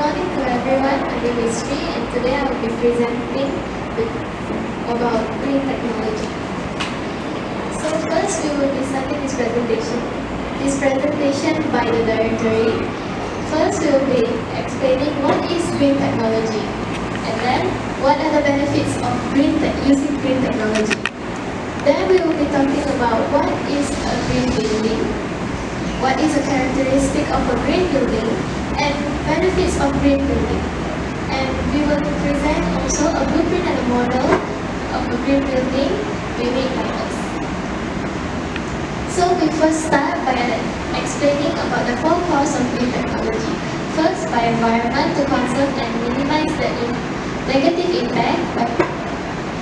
morning to everyone. Is Sri and today I will be presenting about green technology. So first we will be starting this presentation. This presentation by the directory. First we will be explaining what is green technology and then what are the benefits of green using green technology. Then we will be talking about what is a green building, what is a characteristic of a green building, benefits of green building. And we will present also a blueprint and a model of a green building we made by us. So we first start by explaining about the four cores of green technology. First, by environment to conserve and minimize the negative impact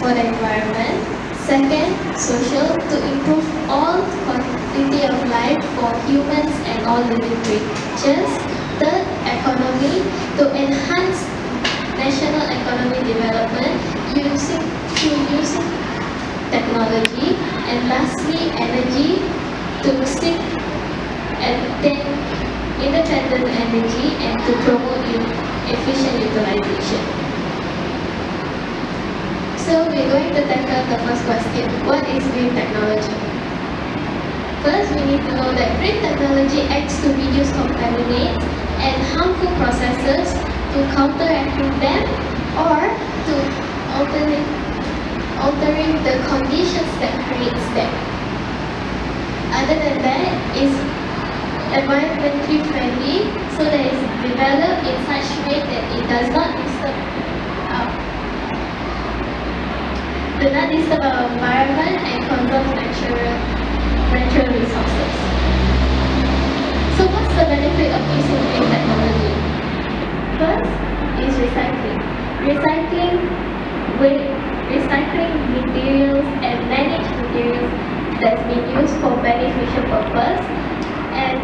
for the environment. Second, social to improve all quality of life for humans and all living creatures. Economy to enhance national economic development using through using technology. And lastly, energy to seek and independent energy and to promote efficient utilization. So we're going to tackle the first question. What is green technology? First, we need to know that green technology acts to reduce contaminants and harmful processes to counteracting them or to altering, altering the conditions that creates them. Other than that, is environmentally friendly so that it's developed in such way that it does not disturb uh, do not disturb our environment and conserve natural natural resources. So what's the benefit of using green technology? First is recycling. Recycling with recycling materials and managed materials that's been used for beneficial purpose and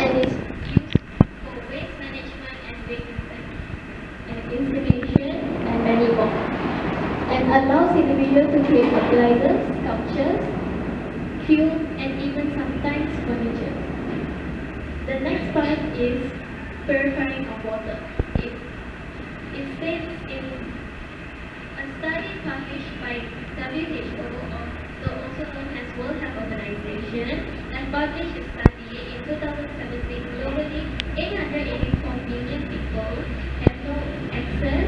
and is used for waste management and waste and incineration and many more. And allows individuals to create fertilizers, sculptures, fuel and even sometimes furniture. The next part is purifying of water. It, it states in a study published by WHO, also known as World Health Organization, and published a study in 2017 globally, 884 million people have no access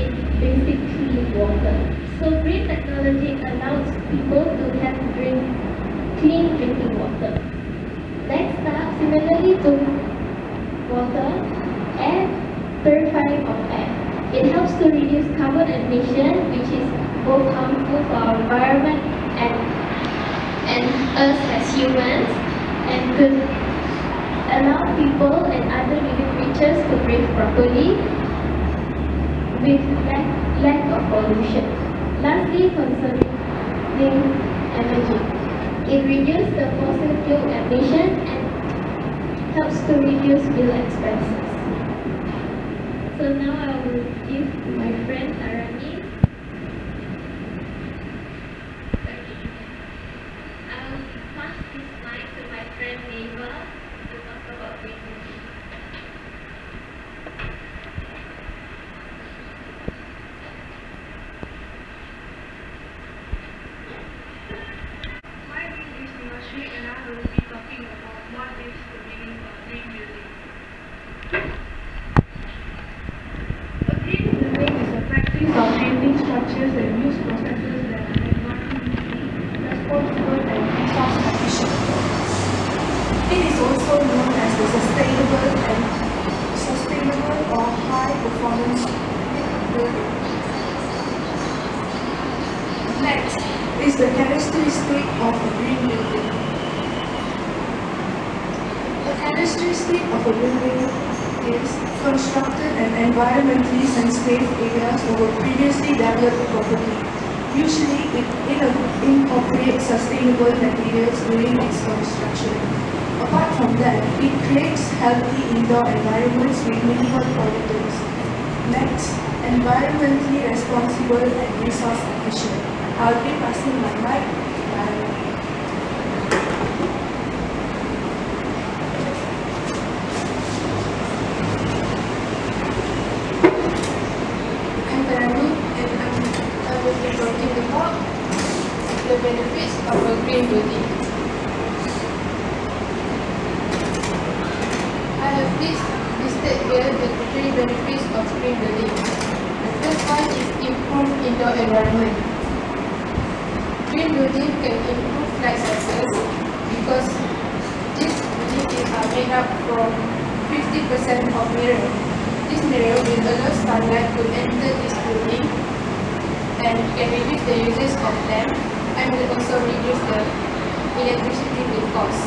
in basic clean water. So green technology allows people to have drink, clean drinking water. Next up, similarly to water, air purifying of air. It helps to reduce carbon emission, which is both harmful for our environment and, and us as humans, and could allow people and other living creatures to breathe properly with lack, lack of pollution. Lastly, conserving energy. It reduces the fossil fuel emission and helps to reduce bill expenses. So now I will give my friend Arani. I'll pass this mic to my friend Neva to talk about green My name is Nivasri and I will be talking about what is the meaning of green building. A green building is a practice of building structures and use processes that are responsible and resource efficient. It is also known as the sustainable and sustainable or high performance building. Next is the characteristic of a green building. The characteristic of a building is constructed in environmentally sensitive areas over previously developed property. Usually, it in- incorporates sustainable materials during its construction. Apart from that, it creates healthy indoor environments with minimal pollutants. Next, environmentally responsible and resource efficient. I'll be passing my mic to Anna. Benefits of a green building. I have list, listed here the three benefits of green building. The first one is improved indoor environment. Green building can improve light sources because these buildings are made up from 50% of mirror. This mirror will allow sunlight to enter this building and can reduce the uses of them and will also reduce the electricity bill cost.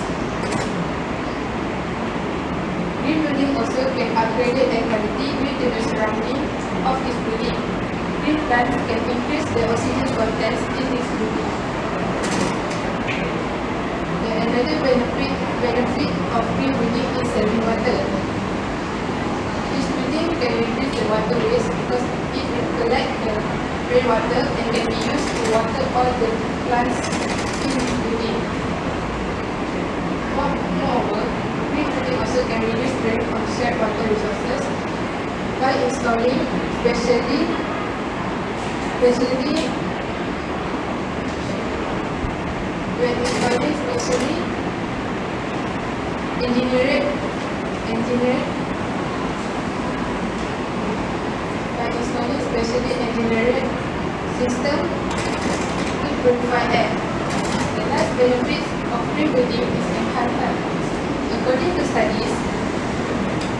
Green building also can upgrade the quality due to the surrounding of this building. Green plants can increase the oxygen content in this building. The another benefit, benefit of green building is saving water. This building can reduce the water waste because it will collect the rainwater and can be used to water all the plants in this building. Moreover, green building also can reduce drain on shared water resources by installing specially specially when installing specially engineered engineered by installing specially engineered system to purify air. The last benefit of green building is enhanced health. According to studies,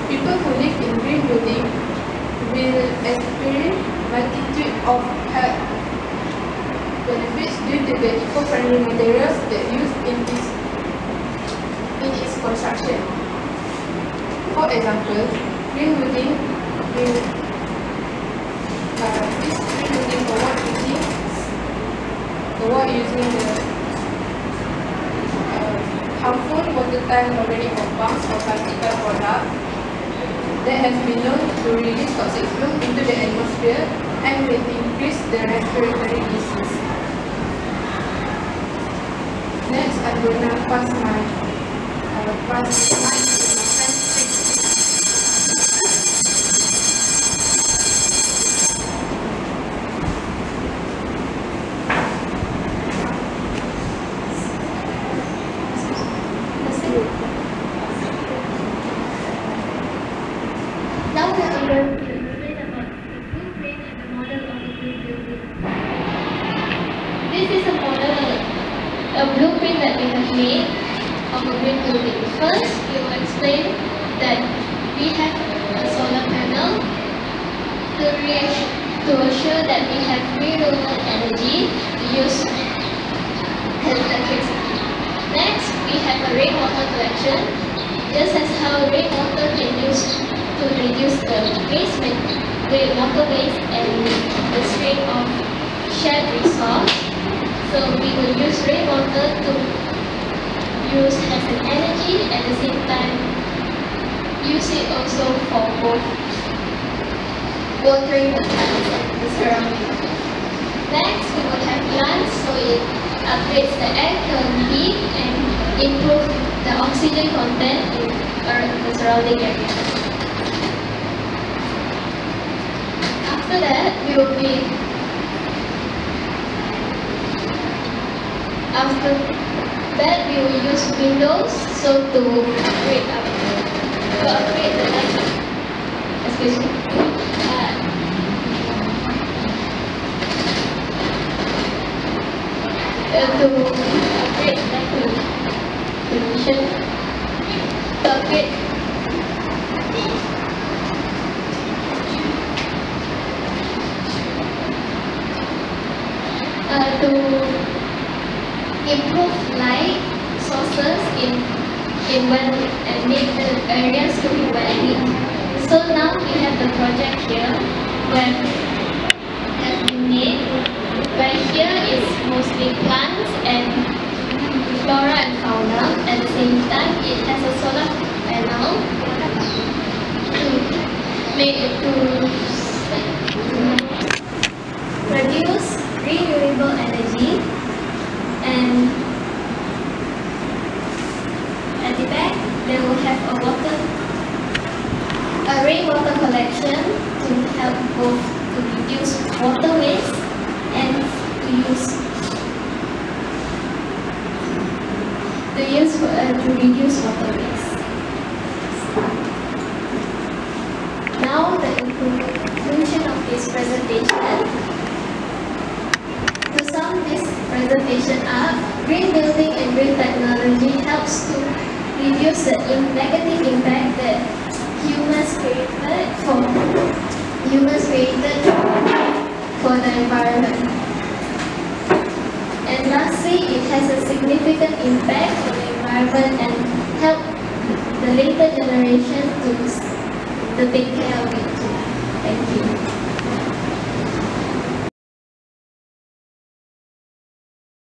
people who live in green building will experience multitude of health benefits due to the eco-friendly materials that used in this in its construction. For example, green building will this avoid using avoid using the harmful water tank already compounds or particle product that has been known to release toxic fumes into the atmosphere and will increase the respiratory disease. Next, I'm gonna pass my pass the to my friend Trixie. Now we are going to explain about the blueprint and the model of a green building. This is a model, a made of a green building. First, we will explain that we have a solar panel to, to assure that we have renewable energy to use as electricity. Next, we have a rainwater collection, just as how rainwater can use to reduce the waste with water waste and the strain of shared resource. So we will use rainwater to use as an energy at the same time use it also for both watering the plants and the surrounding. Next, we will have plants so it upgrades the air quality and improves the oxygen content in the surrounding area. After that, we will be after that we will use windows so to upgrade up to upgrade the light. Excuse me. Uh, uh, to upgrade light pollution. To upgrade uh, to improve light sources in in well and make the areas to be well lit. So now we have the project here where has been made where here is mostly plants and flora and fauna. At the same time, it has a solar panel to make to produce renewable energy and at the back they will have a water a rainwater collection to help both to reduce water waste and to use to use for, uh, to Now the conclusion of this presentation. To sum this presentation up, green building and green technology helps to reduce the negative impact that humans created for humans created for the environment. And lastly, it has a significant impact environment and help the later generations to, to take care of it. Thank you.